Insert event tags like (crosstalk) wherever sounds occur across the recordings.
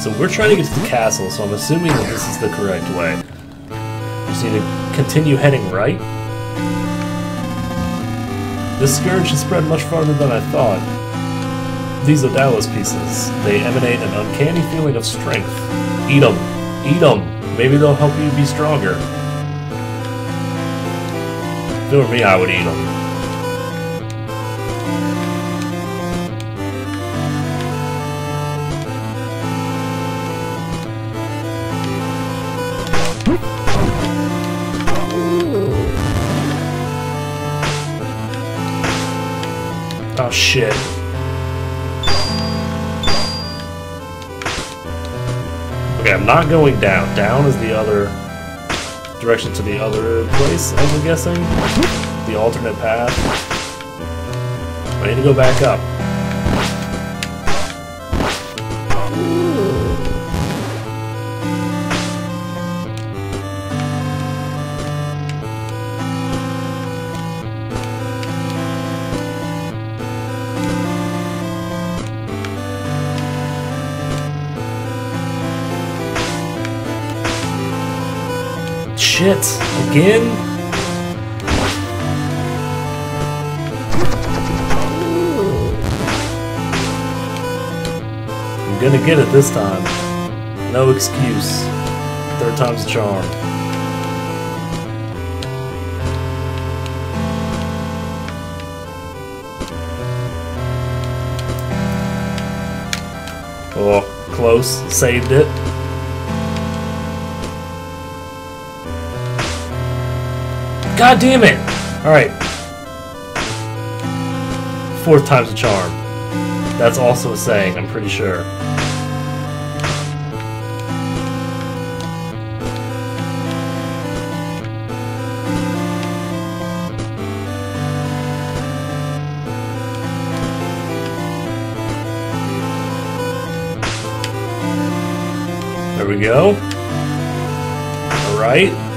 So we're trying to get to the castle, so I'm assuming that this is the correct way. Just need to continue heading right. This scourge has spread much farther than I thought. These Odallus pieces, they emanate an uncanny feeling of strength. Eat them. Eat them. Maybe they'll help you be stronger. If it were me, I would eat them. Oh shit. Okay, I'm not going down. Down is the other direction to the other place, I'm guessing. The alternate path. I need to go back up. Shit! Again? I'm gonna get it this time. No excuse. Third time's a charm. Oh, close. Saved it. God damn it! Alright. Fourth time's a charm. That's also a saying, I'm pretty sure. There we go. Alright.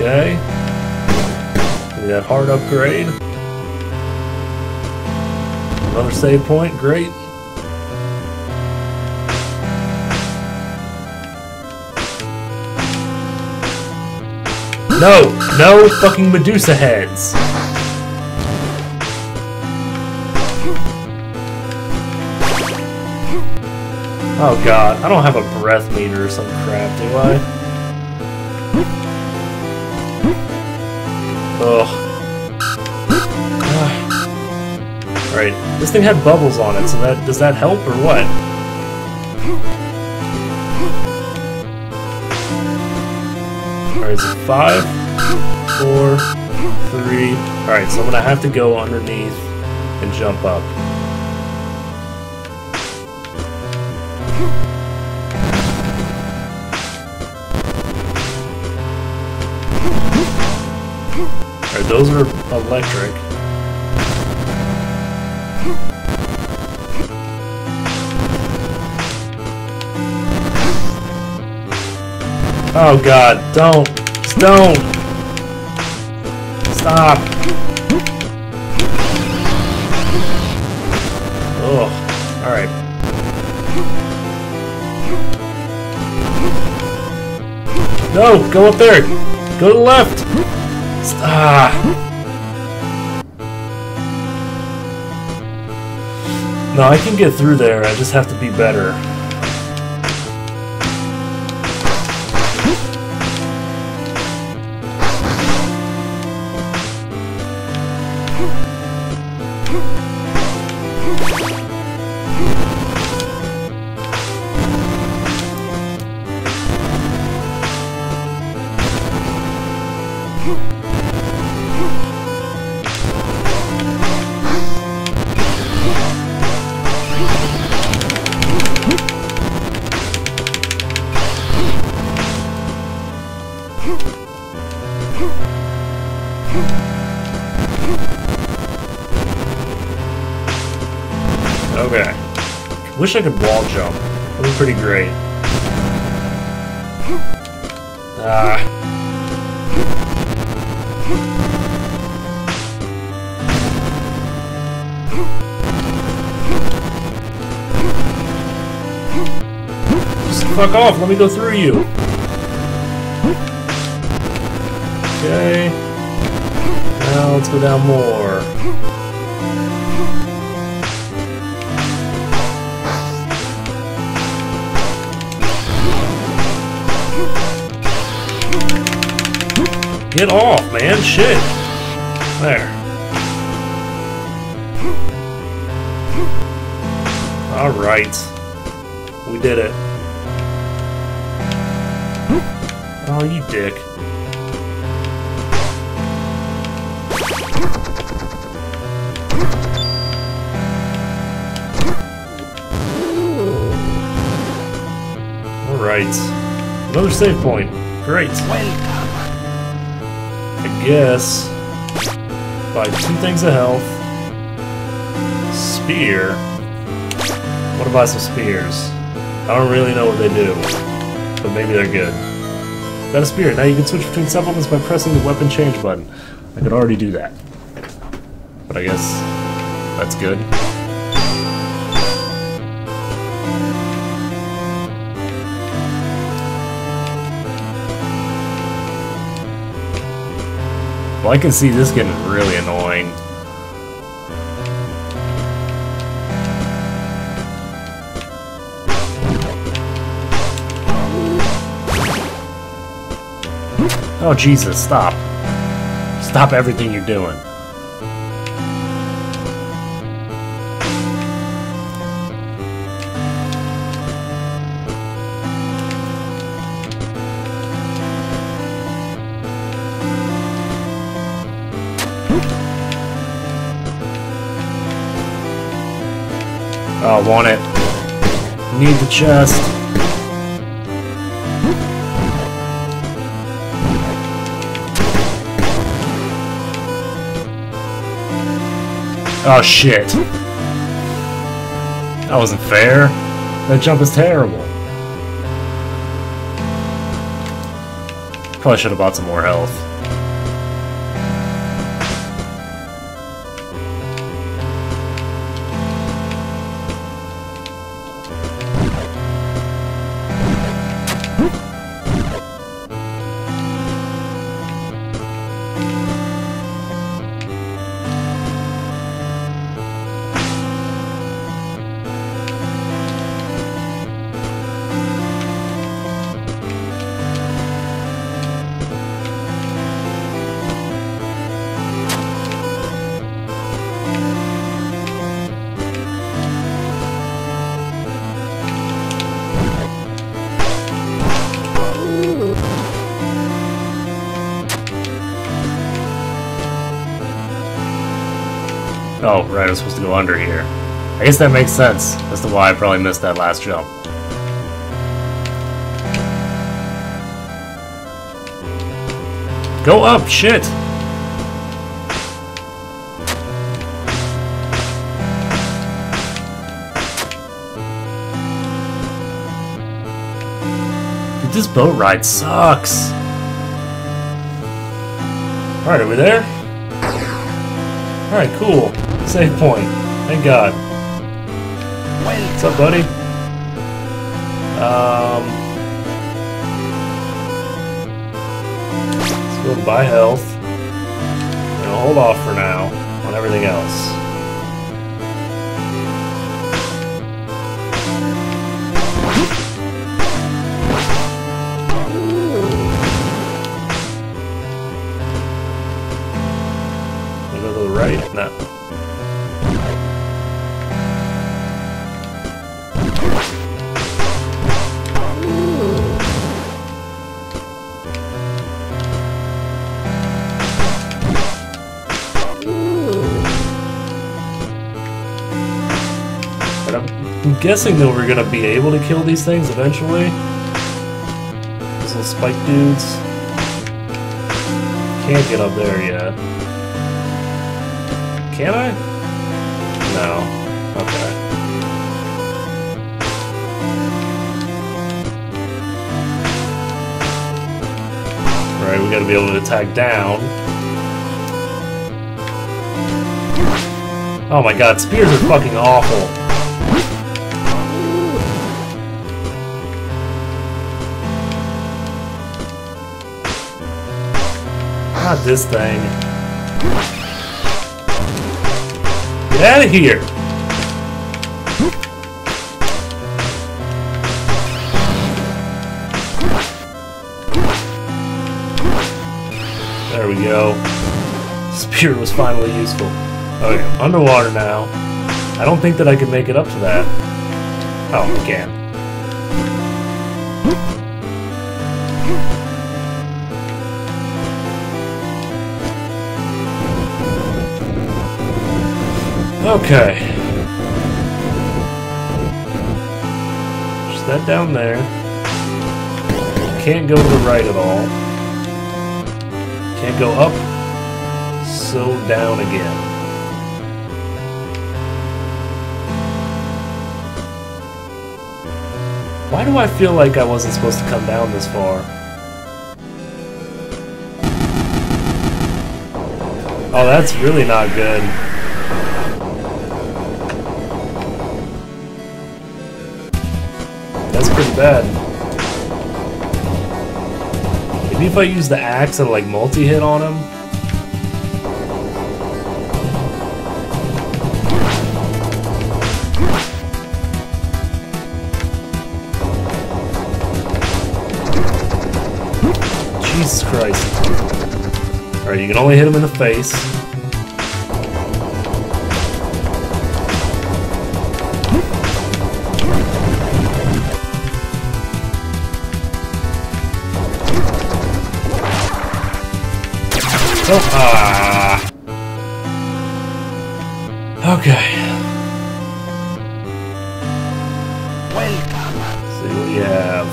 Okay. Give that hard upgrade. Another save point, great. No! No fucking Medusa heads! Oh god, I don't have a breath meter or some crap, do I? Ugh. (sighs) Alright, this thing had bubbles on it, so that does that help or what? Alright, so five, four, three. Alright, so I'm gonna have to go underneath and jump up. Those are electric. Oh god, don't! Don't! Stop! Ugh. Alright. No! Go up there! Go to the left! Ah! No, I can get through there, I just have to be better. Wish I could wall jump. That'd be pretty great. Ah. Just fuck off, let me go through you. Okay. Now let's go down more. Get off, man. Shit. There. Alright. We did it. Oh, you dick. Alright. Another save point. Great. I guess buy two things of health. Spear. What if I buy some spears? I don't really know what they do, but maybe they're good. Got a spear. Now you can switch between supplements by pressing the weapon change button. I could already do that. But I guess that's good. Well, I can see this getting really annoying. Oh, Jesus, stop. Stop everything you're doing. Oh, want it. Need the chest. Oh shit. That wasn't fair. That jump is terrible. Probably should have bought some more health. Oh, right, I'm supposed to go under here. I guess that makes sense as to why I probably missed that last jump. Go up, shit! Dude, this boat ride sucks! Alright, are we there? Alright, cool. Save point. Thank God. What's up, buddy? Um, let's go buy health. I'm gonna hold off for now on everything else. Go to the right? No. I'm guessing that we're gonna be able to kill these things eventually. These little spike dudes. Can't get up there yet. Can I? No. Okay. Alright, we gotta be able to attack down. Oh my god, spears are fucking awful. Not this thing. Get out of here! There we go. Spear was finally useful. Okay, underwater now. I don't think that I can make it up to that. Oh, I can. Okay. Just that down there. Can't go to the right at all. Can't go up. So down again. Why do I feel like I wasn't supposed to come down this far? Oh, that's really not good. That's pretty bad. Maybe if I use the axe and like multi-hit on him? Jesus Christ. Alright, you can only hit him in the face. Oh, ah. Okay. Welcome. See what you have.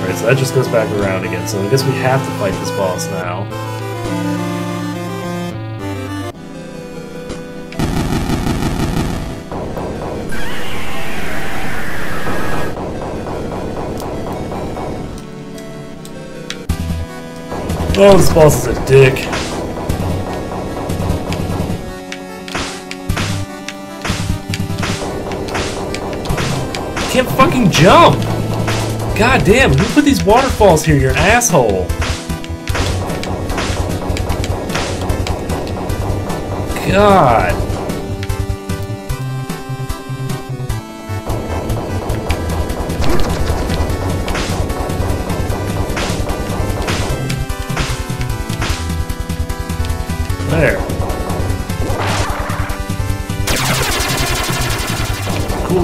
Alright, so that just goes back around again, so I guess we have to fight this boss now. Oh, this boss is a dick. Can't fucking jump! God damn, who put these waterfalls here? You're an asshole. God.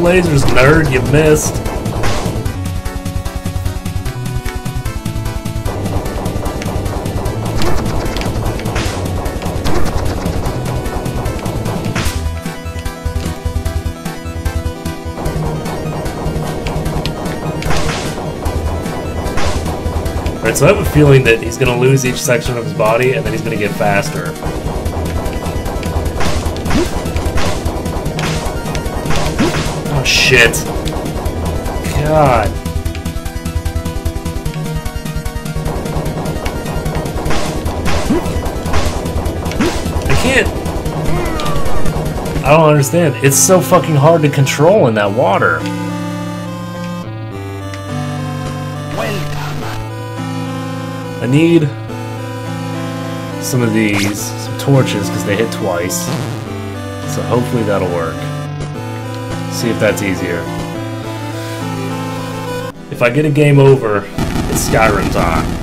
Lasers, nerd, you missed. Alright, so I have a feeling that he's gonna lose each section of his body and then he's gonna get faster. Shit. God. I can't. I don't understand. It's so fucking hard to control in that water. I need some of these, some torches, because they hit twice. So hopefully that'll work. See if that's easier. If I get a game over, it's Skyrim's on.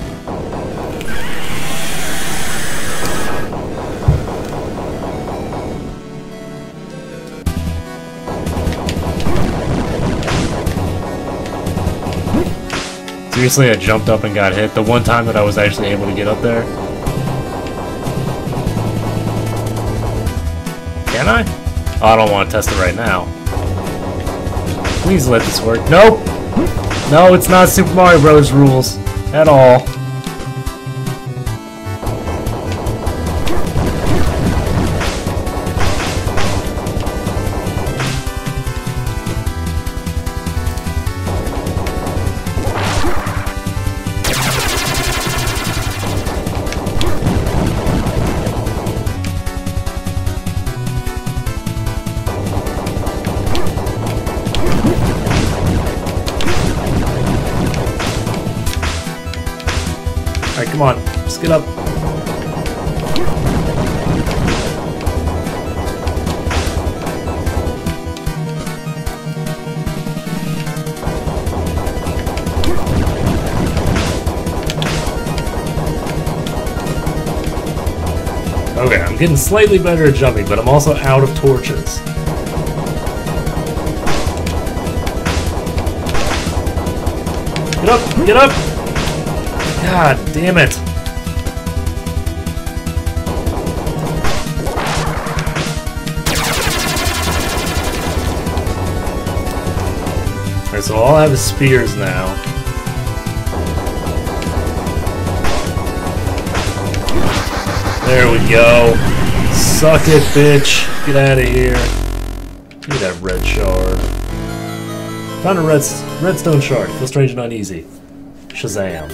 Seriously, I jumped up and got hit the one time that I was actually able to get up there. Can I? Oh, I don't want to test it right now. Please let this work. Nope! No, it's not Super Mario Brothers rules. At all. Get up. Okay, I'm getting slightly better at jumping, but I'm also out of torches. Get up! Get up! God damn it! So all I have is spears now. There we go. Suck it, bitch. Get out of here. Me that red shard. Found a red redstone shard. Feels strange and uneasy. Shazam.